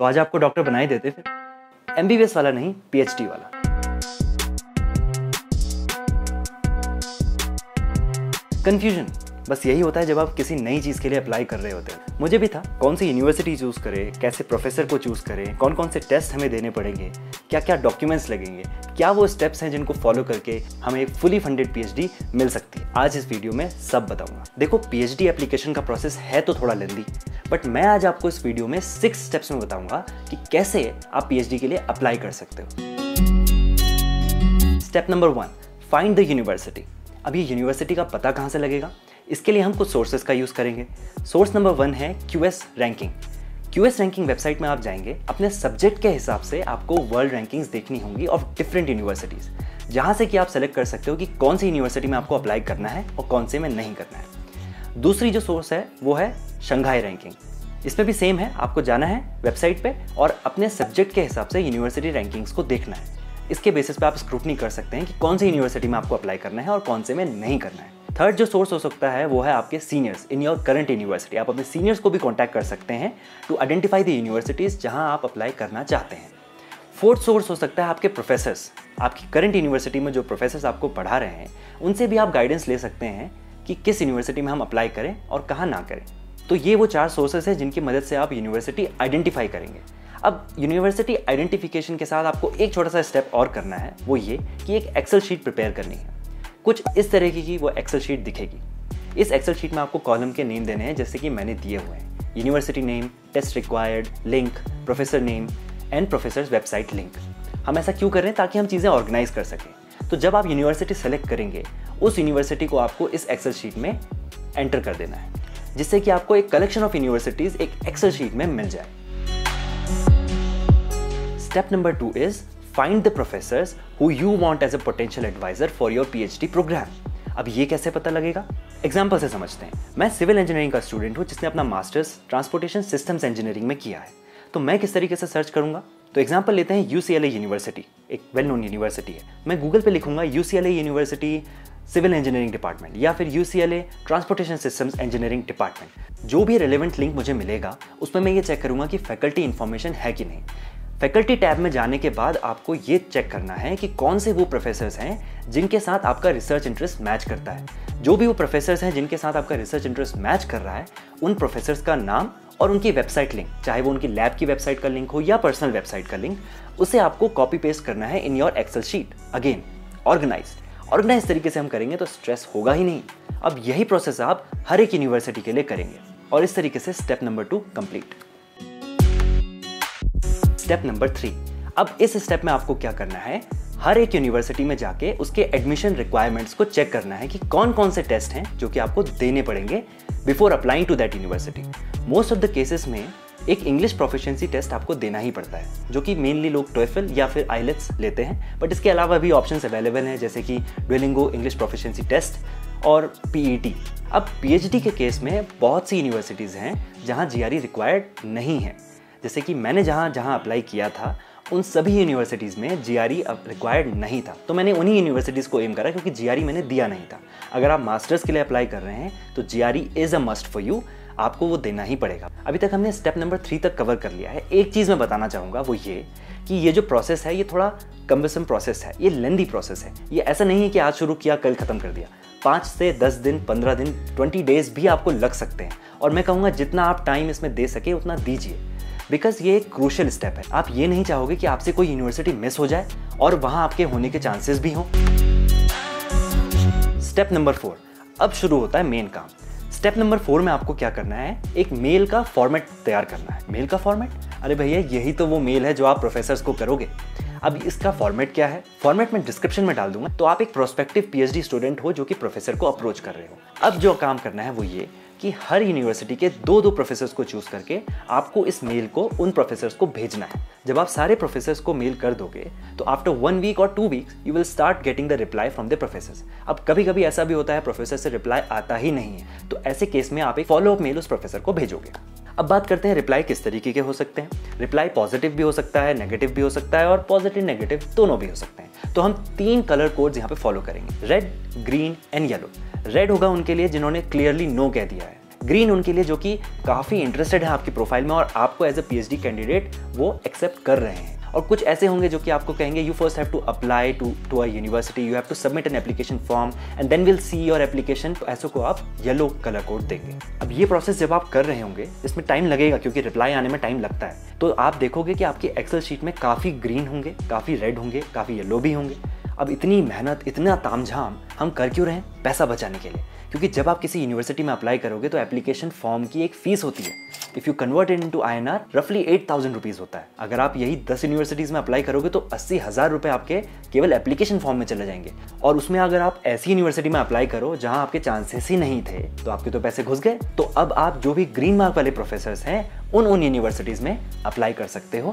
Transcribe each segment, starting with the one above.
तो आज आपको डॉक्टर बना ही देते फिर। एम वाला नहीं पीएचडी वाला। कंफ्यूजन बस यही होता है जब आप किसी नई चीज़ के लिए अप्लाई कर रहे होते हैं। मुझे भी था, कौन सी यूनिवर्सिटी चूज़ करें, कैसे प्रोफेसर को चूज़ करें कौन कौन से टेस्ट हमें देने पड़ेंगे क्या क्या डॉक्यूमेंट्स लगेंगे, क्या वो स्टेप्स हैं जिनको फॉलो करके हमें एक फुली फंडेड पीएचडी मिल सकती है। आज इस वीडियो में सब बताऊँगा। देखो पीएचडी एप्लीकेशन का प्रोसेस है तो थोड़ा लेंदी बट मैं आज आपको इस वीडियो में सिक्स स्टेप्स में बताऊँगा कि कैसे आप पीएचडी के लिए अप्लाई कर सकते हो। Step number one find the university अब ये यूनिवर्सिटी का पता कहाँ से लगेगा? इसके लिए हम कुछ सोर्सेज का यूज़ करेंगे। सोर्स नंबर वन है QS ranking QS ranking website में आप जाएँगे, अपने सब्जेक्ट के हिसाब से आपको वर्ल्ड रैंकिंग्स देखनी होंगी ऑफ़ डिफरेंट यूनिवर्सिटीज़ जहाँ से कि आप सेलेक्ट कर सकते हो कि कौन सी यूनिवर्सिटी में आपको अप्लाई करना है और कौन से में नहीं करना है। दूसरी जो सोर्स है, वो है शंघाई रैंकिंग इसमें भी सेम है, आपको जाना है वेबसाइट पे और अपने सब्जेक्ट के हिसाब से यूनिवर्सिटी रैंकिंग्स को देखना है। इसके बेसिस पे आप स्क्रूटनी कर सकते हैं कि कौन सी यूनिवर्सिटी में आपको अप्लाई करना है और कौन से में नहीं करना है। थर्ड जो सोर्स हो सकता है, वो है आपके seniors in your current university आप अपने सीनियर्स को भी कॉन्टैक्ट कर सकते हैं टू आइडेंटिफाई द यूनिवर्सिटीज़ जहाँ आप अप्लाई करना चाहते हैं। फोर्थ सोर्स हो सकता है आपके प्रोफेसर्स आपकी करंट यूनिवर्सिटी में जो प्रोफेसर्स आपको पढ़ा रहे हैं, उनसे भी आप गाइडेंस ले सकते हैं कि किस यूनिवर्सिटी में हम अप्लाई करें और कहाँ ना करें। तो ये वो चार सोर्सेज हैं जिनकी मदद से आप यूनिवर्सिटी आइडेंटिफाई करेंगे। अब यूनिवर्सिटी आइडेंटिफिकेशन के साथ आपको एक छोटा सा स्टेप और करना है, वो ये कि एक एक्सेल शीट प्रिपेयर करनी है। कुछ इस तरीके की वो एक्सेल शीट दिखेगी। इस एक्सेल शीट में आपको कॉलम के नेम देने हैं, जैसे कि मैंने दिए हुए हैं। University name test required link professor name and professor website link हम ऐसा क्यों कर रहे हैं ताकि हम चीज़ें ऑर्गेनाइज कर सकें? तो जब आप यूनिवर्सिटी सेलेक्ट करेंगे उस यूनिवर्सिटी को आपको इस एक्सेल शीट में एंटर कर देना है, जिससे कि आपको एक कलेक्शन ऑफ़ यूनिवर्सिटीज़ एक एक्सेल शीट में मिल जाए। Step number two is find the professors who you want as a potential advisor for your PhD program अब ये कैसे पता लगेगा? एग्ज़ाम्पल से समझते हैं। मैं सिविल इंजीनियरिंग का स्टूडेंट हूँ, जिसने अपना मास्टर्स ट्रांसपोर्टेशन सिस्टम्स इंजीनियरिंग में किया है। तो मैं किस तरीके से सर्च करूँगा? तो एग्ज़ाम्पल लेते हैं यू यूनिवर्सिटी एक वेल नोन यूनिवर्सिटी है। मैं गूगल पे लिखूँगा U university civil engineering department या फिर UCLA transportation systems engineering department. जो भी रेलिवेंट लिंक मुझे मिलेगा, उसमें मैं ये चेक करूँगा कि फैकल्टी इन्फॉर्मेशन है कि नहीं। फैकल्टी टैब में जाने के बाद आपको ये चेक करना है कि कौन से वो प्रोफेसर्स हैं जिनके साथ आपका रिसर्च इंटरेस्ट मैच करता है। जो भी वो प्रोफेसर्स हैं जिनके साथ आपका रिसर्च इंटरेस्ट मैच कर रहा है, उन प्रोफेसर्स का नाम और उनकी वेबसाइट लिंक चाहे वो उनकी लैब की वेबसाइट का लिंक हो या पर्सनल वेबसाइट का लिंक उसे आपको कॉपी पेस्ट करना है in your excel sheet again organize organize तरीके से हम करेंगे तो स्ट्रेस होगा ही नहीं। अब यही प्रोसेस आप हर एक यूनिवर्सिटी के लिए करेंगे। और इस तरीके से step number two complete step number three अब इस स्टेप में आपको क्या करना है? हर एक यूनिवर्सिटी में जाके उसके एडमिशन रिक्वायरमेंट्स को चेक करना है कि कौन कौन से टेस्ट हैं जो कि आपको देने पड़ेंगे before applying to that university most of the cases में एक इंग्लिश प्रोफिशिएंसी टेस्ट आपको देना ही पड़ता है, जो कि मेनली लोग टोएफल या फिर आईलेट्स लेते हैं बट इसके अलावा भी ऑप्शन अवेलेबल हैं, जैसे कि ड्वेलिंगो इंग्लिश प्रोफिशिएंसी टेस्ट और पीईटी e अब पीएचडी के केस में बहुत सी यूनिवर्सिटीज़ हैं जहाँ जीआरई रिक्वायर्ड नहीं है। जैसे कि मैंने जहाँ जहाँ अप्लाई किया था, उन सभी यूनिवर्सिटीज़ में जी आर रिक्वायर्ड नहीं था। तो मैंने उन्हीं यूनिवर्सिटीज़ को एम करा, क्योंकि जीआरई मैंने दिया नहीं था। अगर आप मास्टर्स के लिए अप्लाई कर रहे हैं तो GRE is a must for you आपको वो देना ही पड़ेगा। अभी तक हमने स्टेप नंबर थ्री तक कवर कर लिया है। एक चीज़ मैं बताना चाहूँगा, वो ये कि ये जो प्रोसेस है, ये थोड़ा कम्बसम प्रोसेस है, ये लेंदी प्रोसेस है। ये ऐसा नहीं है कि आज शुरू किया, कल ख़त्म कर दिया। पाँच से दस दिन, पंद्रह दिन ट्वेंटी डेज़ भी आपको लग सकते हैं। और मैं कहूँगा, जितना आप टाइम इसमें दे सके, उतना दीजिए। बिकॉज़ ये एक क्रूशल स्टेप है। आप ये नहीं चाहोगे कि आपसे कोई यूनिवर्सिटी मिस हो जाए और वहाँ आपके होने के चांसेस भी हों। स्टेप नंबर फोर अब शुरू होता है मेन काम। स्टेप नंबर फोर में आपको क्या करना है? एक मेल का फॉर्मेट तैयार करना है। मेल का फॉर्मेट अरे भैया, यही तो वो मेल है जो आप प्रोफेसर को करोगे। अब इसका फॉर्मेट क्या है? फॉर्मेट में डिस्क्रिप्शन में डाल दूँगा। तो आप एक प्रोस्पेक्टिव पीएचडी स्टूडेंट हो जो कि प्रोफेसर को अप्रोच कर रहे हो। अब जो काम करना है वो ये। कि हर यूनिवर्सिटी के दो दो प्रोफेसर्स को चूज़ करके आपको इस मेल को, उन प्रोफेसर्स को भेजना है। जब आप सारे प्रोफेसर्स को मेल कर दोगे तो आफ्टर वन वीक और two weeks you will start getting the reply from the professors अब कभी कभी ऐसा भी होता है प्रोफेसर से रिप्लाई आता ही नहीं है। तो ऐसे केस में आप एक फॉलोअप मेल उस प्रोफेसर को भेजोगे। अब बात करते हैं रिप्लाई किस तरीके के हो सकते हैं। रिप्लाई पॉजिटिव भी हो सकता है नेगेटिव भी हो सकता है और पॉजिटिव नेगेटिव दोनों भी हो सकते हैं। तो हम तीन कलर कोड्स यहाँ पे फॉलो करेंगे। Red green and yellow red होगा उनके लिए जिन्होंने क्लियरली नो कह दिया है। ग्रीन उनके लिए जो कि काफ़ी इंटरेस्टेड है आपकी प्रोफ़ाइल में और आपको एज ए पी कैंडिडेट वो एक्सेप्ट कर रहे हैं। और कुछ ऐसे होंगे जो कि आपको कहेंगे you first have to apply to to a university you have to submit an application form and then will see your application तो ऐसे को आप येलो कलर कोड देंगे। अब ये प्रोसेस जब आप कर रहे होंगे, इसमें टाइम लगेगा क्योंकि रिप्लाई आने में टाइम लगता है। तो आप देखोगे कि आपकी एक्सेल शीट में काफ़ी ग्रीन होंगे, काफ़ी रेड होंगे, काफ़ी येलो भी होंगे। अब इतनी मेहनत, इतना तामझाम हम कर क्यों रहे हैं? पैसा बचाने के लिए। क्योंकि जब आप किसी यूनिवर्सिटी में अप्लाई करोगे तो एप्लीकेशन फॉर्म की एक फ़ीस होती है। If you convert into I N R रफली एट थाउज़ेंड रुपीज़ होता है। अगर आप यही दस यूनिवर्सिटीज़ में अप्लाई करोगे तो अस्सी हज़ार रुपये आपके केवल एप्लीकेशन फॉर्म में चले जाएँगे। और उसमें अगर आप ऐसी यूनिवर्सिटी में अप्लाई करो जहाँ आपके चांसेस ही नहीं थे तो आपके तो पैसे घुस गए। तो अब आप जो भी ग्रीन मार्क वाले प्रोफेसर हैं, उन उन यूनिवर्सिटीज़ में अप्लाई कर सकते हो।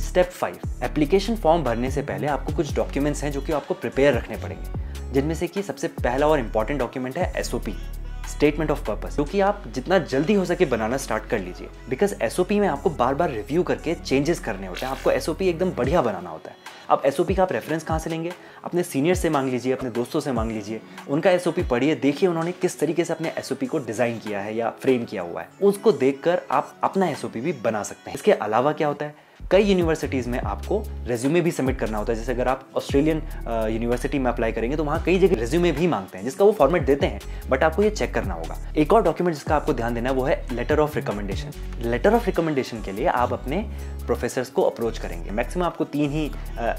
स्टेप फाइव एप्लीकेशन फॉर्म भरने से पहले आपको कुछ डॉक्यूमेंट्स हैं जो कि आपको प्रिपेयर रखने पड़ेंगे। जिनमें से कि सबसे पहला और इंपॉर्टेंट डॉक्यूमेंट है एसओपी स्टेटमेंट ऑफ़ पर्पस जो कि आप जितना जल्दी हो सके बनाना स्टार्ट कर लीजिए। बिकॉज़ एसओपी में आपको बार बार रिव्यू करके चेंजेस करने होते हैं। आपको एसओपी एकदम बढ़िया बनाना होता है। अब एसओपी का आप रेफरेंस कहाँ से लेंगे? अपने सीनियर से मांग लीजिए, अपने दोस्तों से मांग लीजिए। उनका एसओपी पढ़िए, देखिए उन्होंने किस तरीके से अपने एसओपी को डिज़ाइन किया है या फ्रेम किया हुआ है। उसको देखकर आप अपना एसओपी भी बना सकते हैं। इसके अलावा क्या होता है? कई यूनिवर्सिटीज़ में आपको रेज्यूमे भी सबमिट करना होता है। जैसे अगर आप ऑस्ट्रेलियन यूनिवर्सिटी में अप्लाई करेंगे तो वहाँ कई जगह रेज्यूमे भी मांगते हैं, जिसका वो फॉर्मेट देते हैं बट आपको ये चेक करना होगा। एक और डॉक्यूमेंट जिसका आपको ध्यान देना है, वो है letter of recommendation letter of recommendation के लिए आप अपने प्रोफेसर्स को अप्रोच करेंगे। मैक्सिमम आपको तीन ही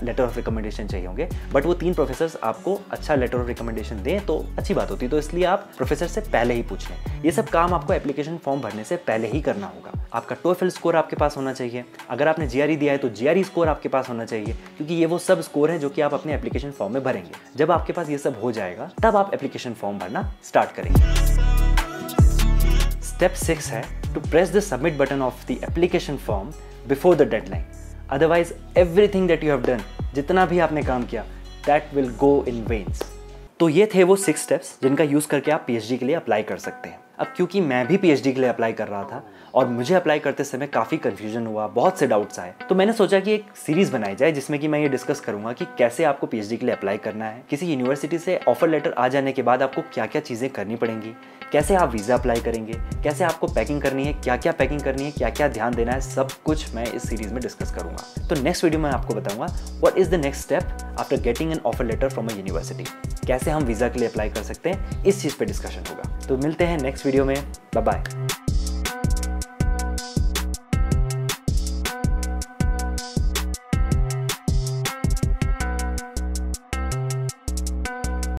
लेटर ऑफ़ रिकमेंडेशन चाहिए होंगे बट वो तीन प्रोफेसर्स आपको अच्छा लेटर ऑफ़ रिकमेंडेशन दें तो अच्छी बात होती है। तो इसलिए आप प्रोफेसर से पहले ही पूछ लें। ये सब काम आपको एप्लीकेशन फॉर्म भरने से पहले ही करना होगा। आपका टोफिल स्कोर आपके पास होना चाहिए। अगर आपने जीआरई दिया है तो जीआरई स्कोर आपके पास होना चाहिए, क्योंकि ये वो सब स्कोर है जो कि आप अपने एप्लीकेशन फॉर्म में भरेंगे। जब आपके पास ये सब हो जाएगा, तब आप एप्लीकेशन फॉर्म भरना स्टार्ट करेंगे। Step six is to press the submit button of the application form before the deadline otherwise everything that you have done जितना भी आपने काम किया that will go in vains तो ये थे वो सिक्स स्टेप्स जिनका यूज़ करके आप पीएचडी के लिए अप्लाई कर सकते हैं। अब क्योंकि मैं भी पीएचडी के लिए अप्लाई कर रहा था और मुझे अप्लाई करते समय काफ़ी कन्फ्यूज़न हुआ, बहुत से डाउट्स आए। तो मैंने सोचा कि एक सीरीज़ बनाई जाए जिसमें कि मैं ये डिस्कस करूँगा कि कैसे आपको पीएचडी के लिए अप्लाई करना है। किसी यूनिवर्सिटी से ऑफ़र लेटर आ जाने के बाद आपको क्या क्या चीज़ें करनी पड़ेंगी? कैसे आप वीज़ा अप्लाई करेंगे? कैसे आपको पैकिंग करनी है? क्या क्या पैकिंग करनी है? क्या क्या ध्यान देना है? सब कुछ मैं इस सीरीज़ में डिस्कस करूँगा। तो नेक्स्ट वीडियो में आपको बताऊँगा what is the next step after getting an offer letter from a university कैसे हम वीज़ा के लिए अप्लाई कर सकते हैं? इस चीज़ पर डिस्कशन होगा। तो मिलते हैं नेक्स्ट वीडियो में। बाय